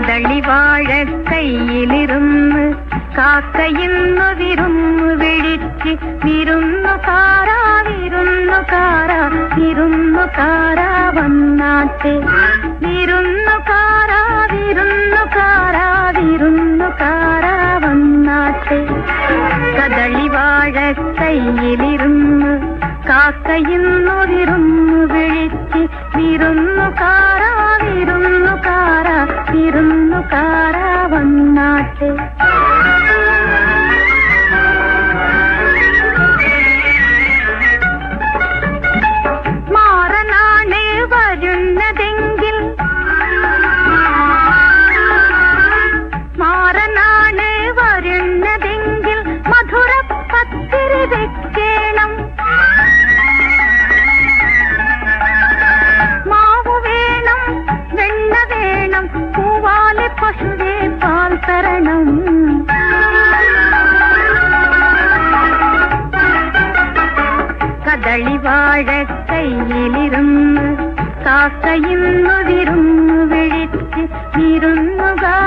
காதளி வாழ கையிലിരുന്ന് കാക്കയുന്നു വിരുന്നു വിളിച്ച് വിരുന്നു കാരാ വിരുന്നു കാരാ വിരുന്നു കാരാ വന്നാട്ട് വിരുന്നു കാരാ വിരുന്നു കാരാ വിരുന്നു കാരാ വന്നാട്ട് കദളി വാഴ കയ്യിലിരുന്ന് കാക്കയിന്നൊതിരുന്നു വിളിച്ച് വിരുന്നു കാറാ വിരുന്നു കാറാ വിരുന്നു കാറാ വന്നാട്ടെ. വേണം പൂവാലെ പശുവെ പാൽ തരണം കദളി വാഴ കയ്യിലിരുന്ന് കാക്കയിന്നു വിരുന്നു വിളിച്ച് വിരുന്നുകാരാ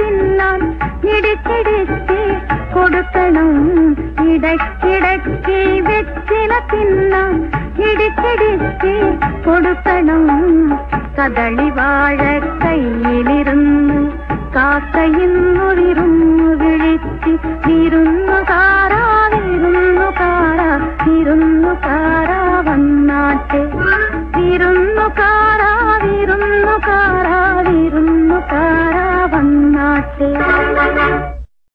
பின்னால் இடுக்கிடுக்கி கொடுக்கணும் இடக்கிடக்கி வெற்றில பின்னால் இடுக்கிடுக்கி கொடுக்கணும் கதளி வாழ கையிலிருந்து காத்தையின் ஒளிருன்னு விழித்து விருன்னு காரா விருன்னு காரா விருன்னு காரா வண்ணாட்டு விருன்னு காரா விருன்னு காரா விருன்னு காரா.